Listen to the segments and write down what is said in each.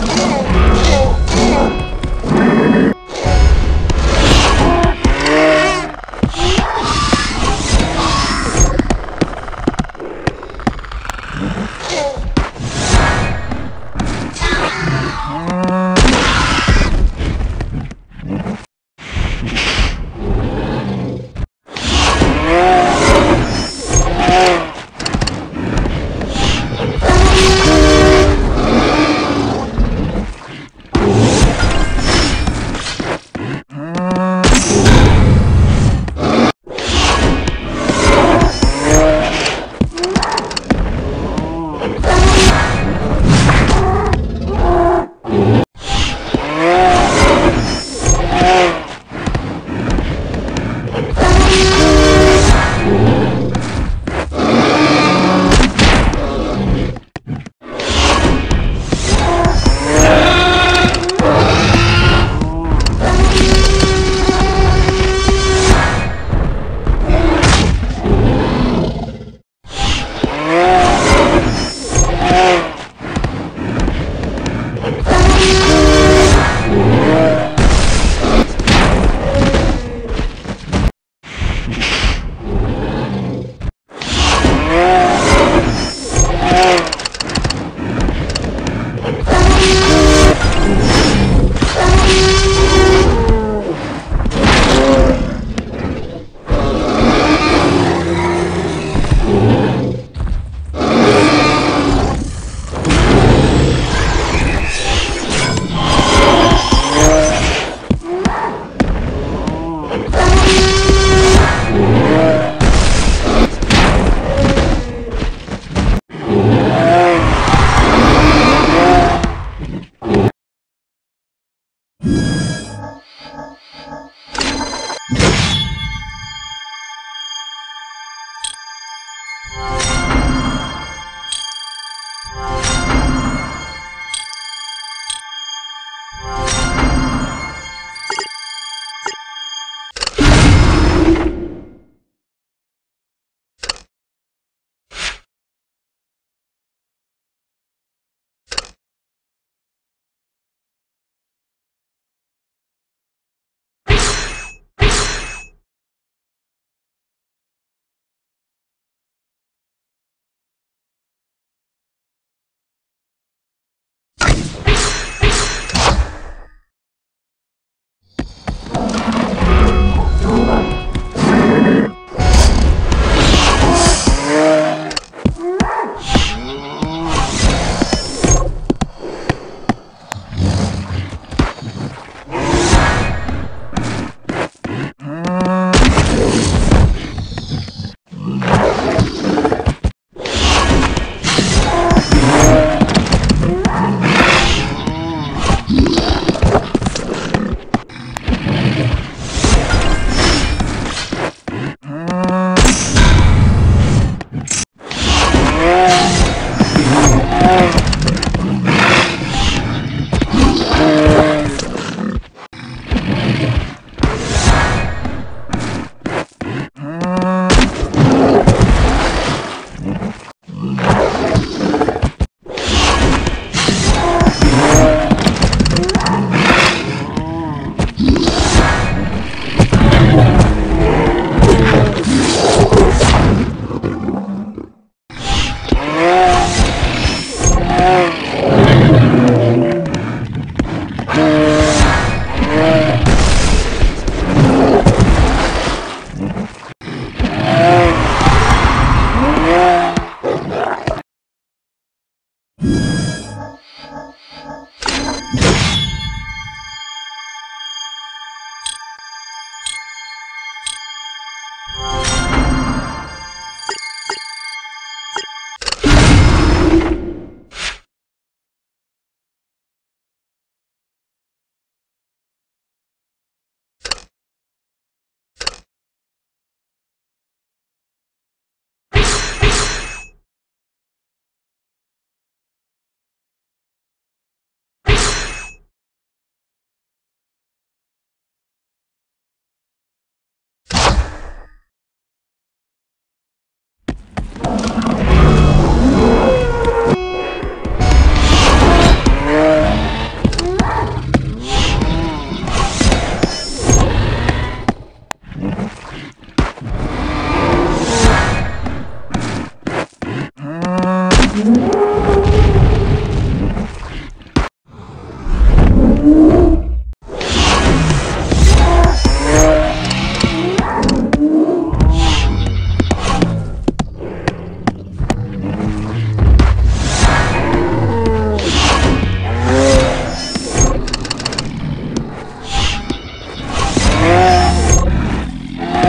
Yeah.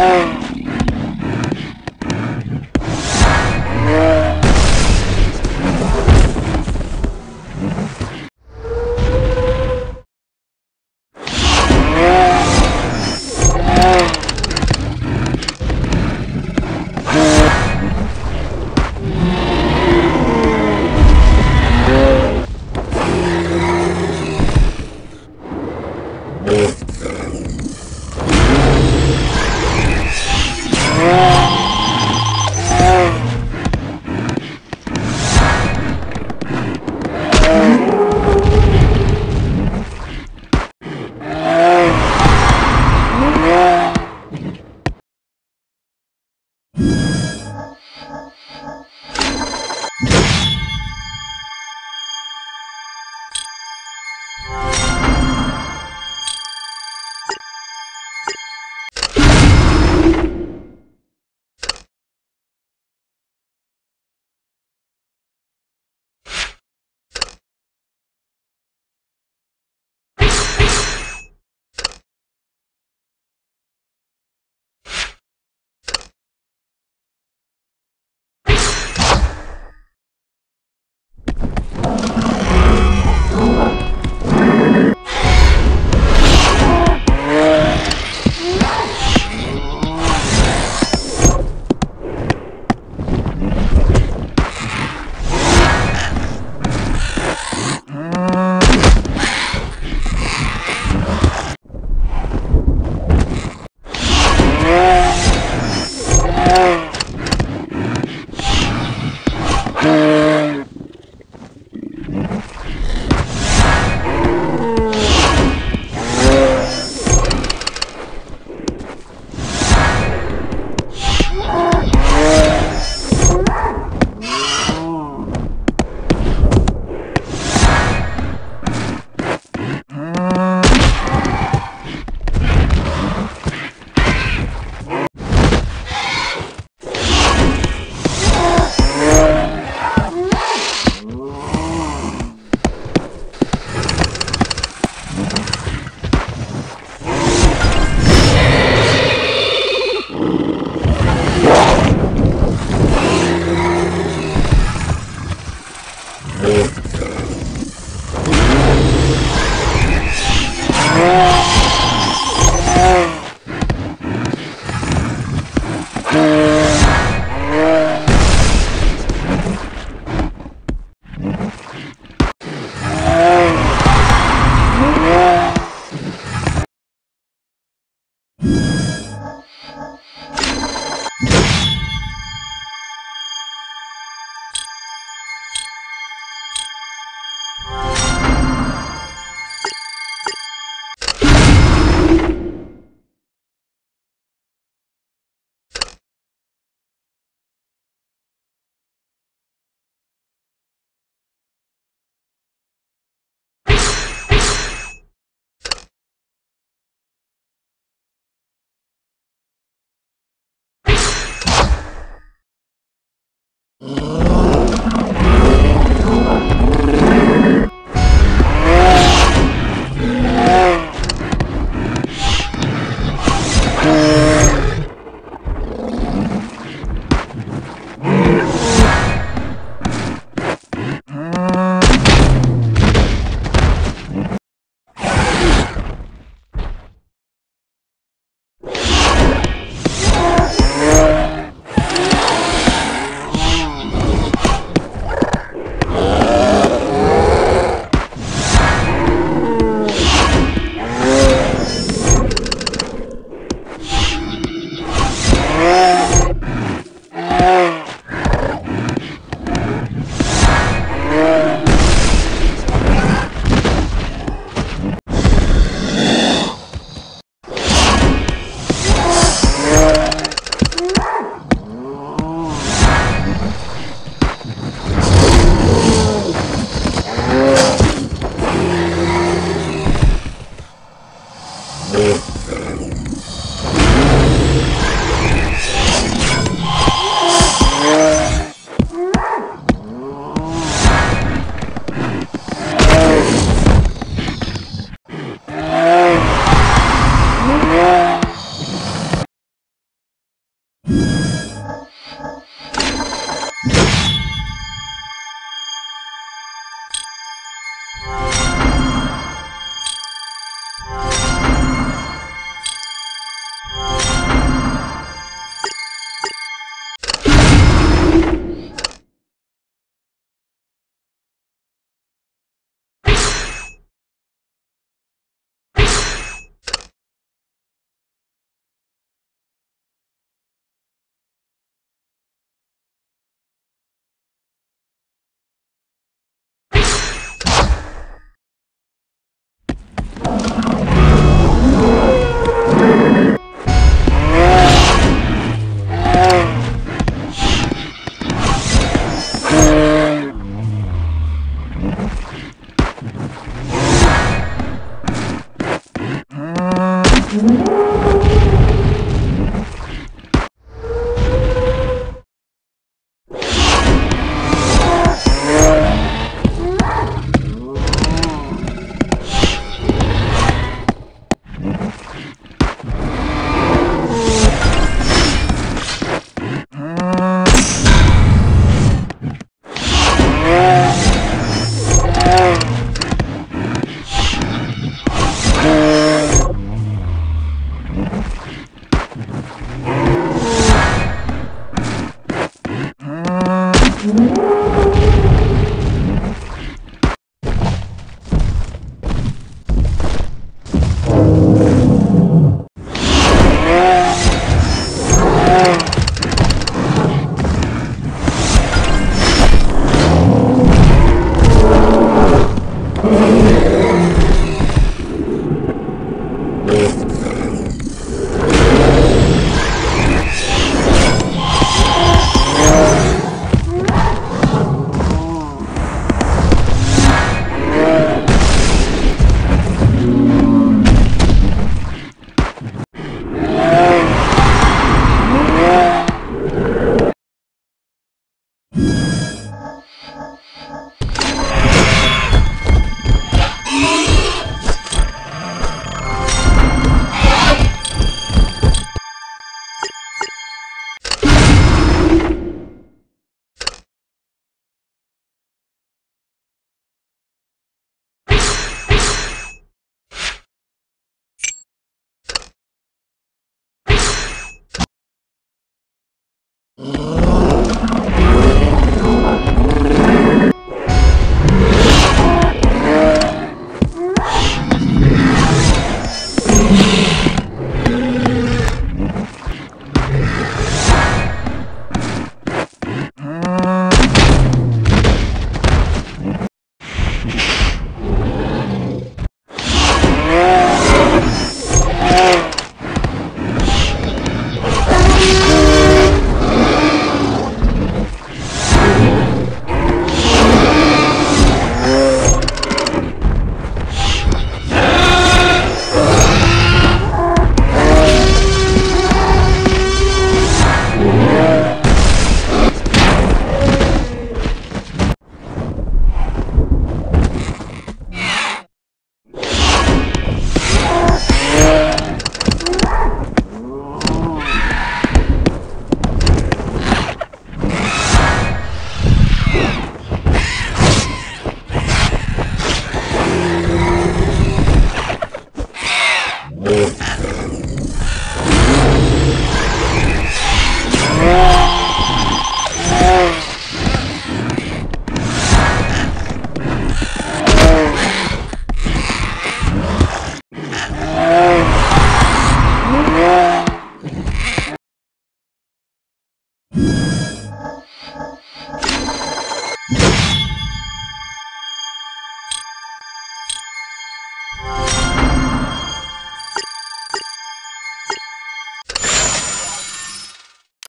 Oh.